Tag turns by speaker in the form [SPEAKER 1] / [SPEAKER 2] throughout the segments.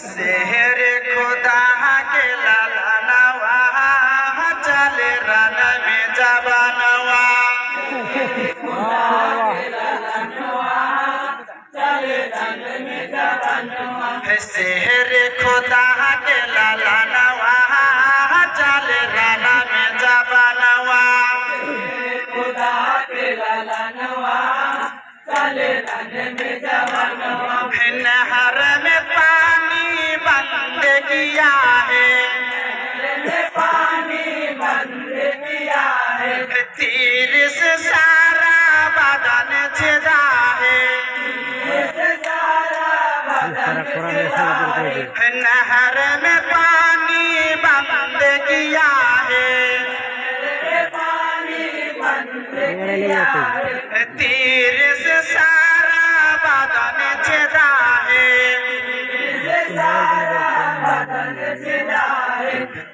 [SPEAKER 1] शहर खुदा के लालनवा चल रन में जबनवा शहर खुदा के लालनवा चल रन में जबनवा नहर में बंद किया है। तीर से सारा बदन छिदा है। नहर में पानी बंद किया है। तीर से सारा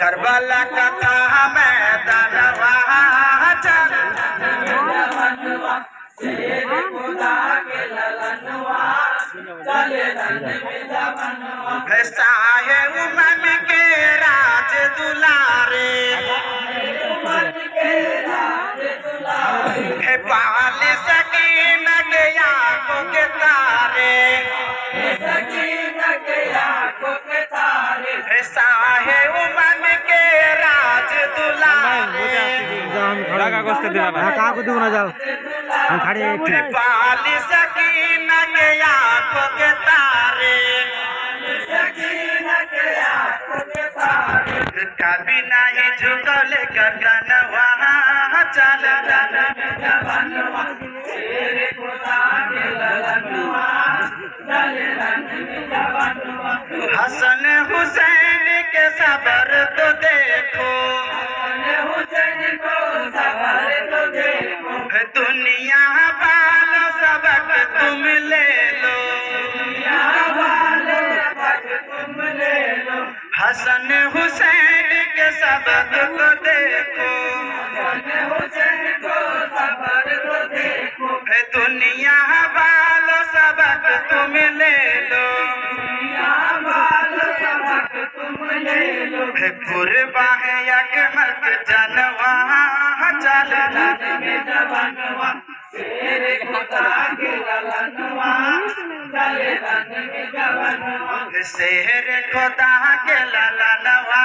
[SPEAKER 1] करबला कथा मैदान चल साहे हाँ
[SPEAKER 2] कहाँ को दूर ना जाओ? हम खड़े हैं एक
[SPEAKER 1] पाल सकीन के आँखों के तारे। सकीन के आँखों के तारे कभी नहीं झुकल गर्दन वहाँ चल हसन हुसैन के सबर तो दुनिया वालों सबक तुम ले लो। हसन हुसैन के सबक को देखो। दुनिया वालों सबक तुम ले लो। कुर्बा है अकमल के जनवा चल सिहरे को ला नवा